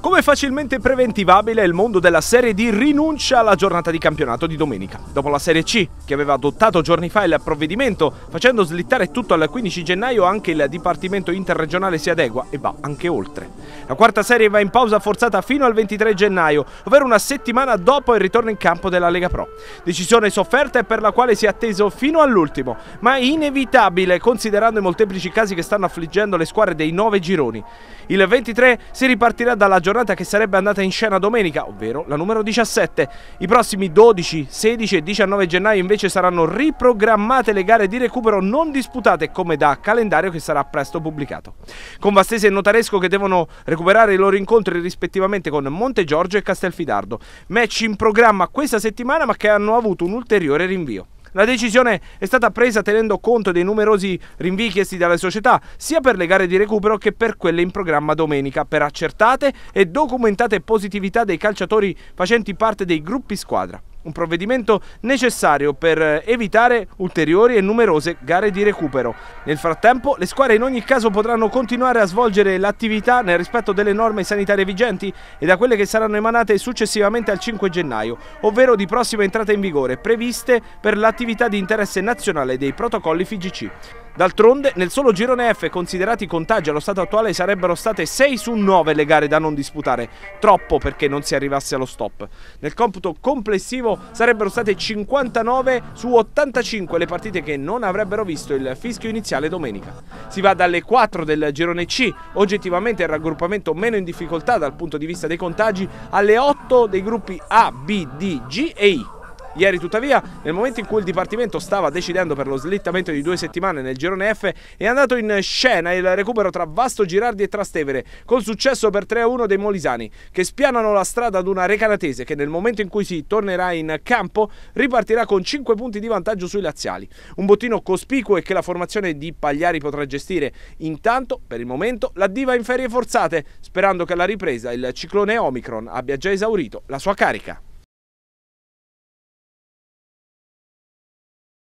Come facilmente preventivabile, il mondo della Serie D rinuncia alla giornata di campionato di domenica. Dopo la Serie C, che aveva adottato giorni fa il provvedimento, facendo slittare tutto al 15 gennaio, anche il Dipartimento Interregionale si adegua e va anche oltre. La quarta serie va in pausa forzata fino al 23 gennaio, ovvero una settimana dopo il ritorno in campo della Lega Pro. Decisione sofferta e per la quale si è atteso fino all'ultimo, ma inevitabile considerando i molteplici casi che stanno affliggendo le squadre dei nove gironi. Il 23 si ripartirà dalla giornata che sarebbe andata in scena domenica, ovvero la numero 17. I prossimi 12, 16 e 19 gennaio invece saranno riprogrammate le gare di recupero non disputate come da calendario che sarà presto pubblicato. Con Vastese e Notaresco che devono recuperare i loro incontri rispettivamente con Monte Giorgio e Castelfidardo. Match in programma questa settimana ma che hanno avuto un ulteriore rinvio. La decisione è stata presa tenendo conto dei numerosi rinvii chiesti dalle società, sia per le gare di recupero che per quelle in programma domenica, per accertate e documentate positività dei calciatori facenti parte dei gruppi squadra un provvedimento necessario per evitare ulteriori e numerose gare di recupero. Nel frattempo le squadre in ogni caso potranno continuare a svolgere l'attività nel rispetto delle norme sanitarie vigenti e da quelle che saranno emanate successivamente al 5 gennaio, ovvero di prossima entrata in vigore, previste per l'attività di interesse nazionale dei protocolli FIGC. D'altronde, nel solo girone F, considerati i contagi allo stato attuale, sarebbero state 6 su 9 le gare da non disputare, troppo perché non si arrivasse allo stop. Nel computo complessivo sarebbero state 59 su 85 le partite che non avrebbero visto il fischio iniziale domenica. Si va dalle 4 del girone C, oggettivamente il raggruppamento meno in difficoltà dal punto di vista dei contagi, alle 8 dei gruppi A, B, D, G e I. Ieri tuttavia, nel momento in cui il Dipartimento stava decidendo per lo slittamento di due settimane nel girone F, è andato in scena il recupero tra Vasto Girardi e Trastevere, col successo per 3-1 dei Molisani, che spianano la strada ad una recanatese che nel momento in cui si tornerà in campo ripartirà con 5 punti di vantaggio sui laziali. Un bottino cospicuo e che la formazione di Pagliari potrà gestire. Intanto, per il momento, la diva in ferie forzate, sperando che alla ripresa il ciclone Omicron abbia già esaurito la sua carica.